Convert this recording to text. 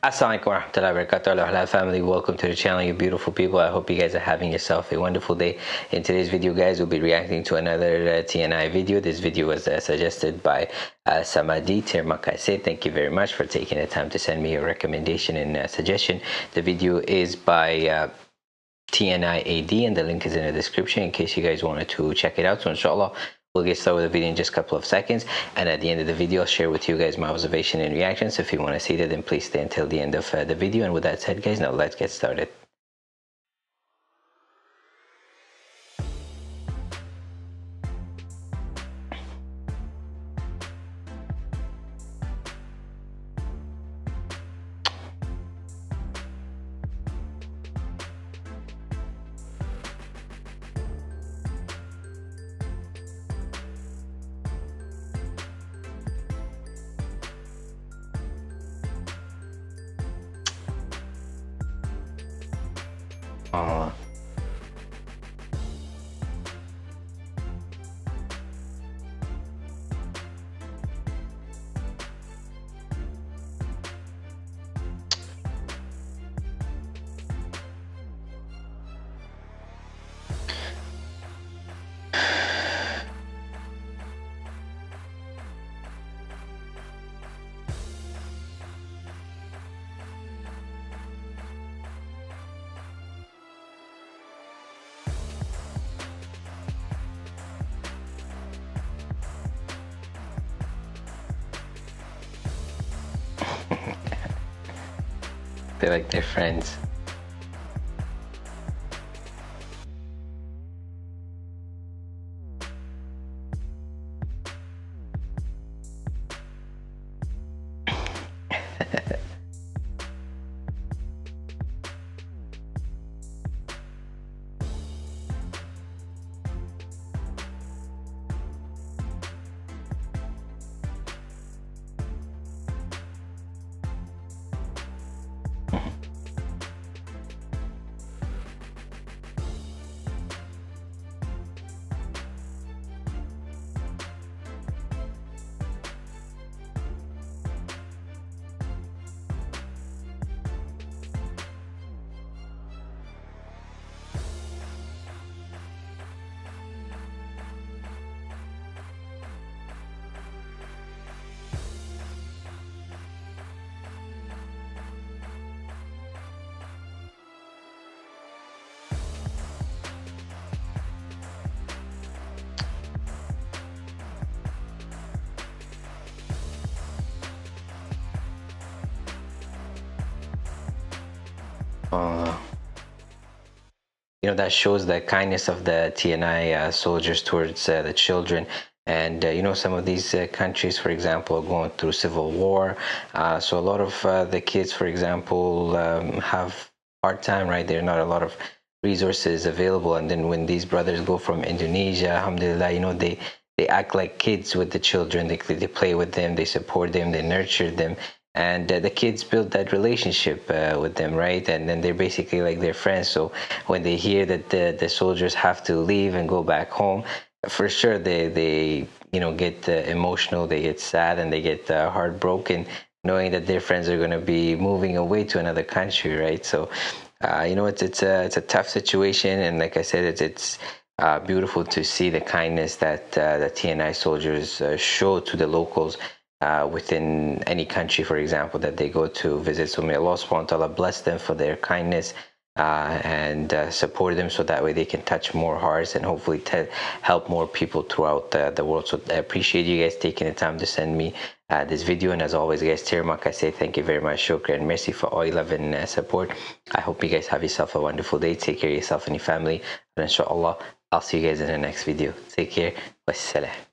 Assalamualaikum warahmatullahi wabarakatuh. Halal family. Welcome to the channel you beautiful people. I hope you guys are having yourself a wonderful day. In today's video guys we'll be reacting to another uh, TNI video. This video was uh, suggested by uh, Samadi Tirmakase thank you very much for taking the time to send me a recommendation and uh, suggestion. The video is by uh, TNI AD and the link is in the description in case you guys wanted to check it out. So inshallah We'll get started with the video in just a couple of seconds. And at the end of the video, I'll share with you guys my observation and reactions. If you want to see that, then please stay until the end of uh, the video. And with that said, guys, now let's get started. Uh, They're like they're friends. Uh, you know that shows the kindness of the TNI uh, soldiers towards uh, the children. And uh, you know some of these uh, countries, for example, are going through civil war. Uh, so a lot of the kids, for example, um, have hard time. Right, there are not a lot of resources available. And then when these brothers go from Indonesia, alhamdulillah, you know they they act like kids with the children. They they play with them, they support them, they nurture them and uh, the kids build that relationship uh, with them right? And then they're basically like their friends. So when they hear that the, the soldiers have to leave and go back home for sure they they you know get uh, emotional they get sad and they get uh, heartbroken knowing that their friends are going to be moving away to another country right? So uh, you know it's it's a it's a tough situation and like i said it's it's uh, beautiful to see the kindness that the tni soldiers show to the locals uh, within any country, for example, that they go to visit. So may Allah subhanahu wa ta'ala bless them for their kindness uh, and uh, support them so that way they can touch more hearts and hopefully help more people throughout the, the, world. So I appreciate you guys taking the time to send me uh, this video. And as always, guys, Tirmak, I say thank you very much. Shukra and mercy for all your love and uh, support. I hope you guys have yourself a wonderful day. Take care of yourself and your family. And inshallah, I'll see you guys in the next video. Take care. Wassalam.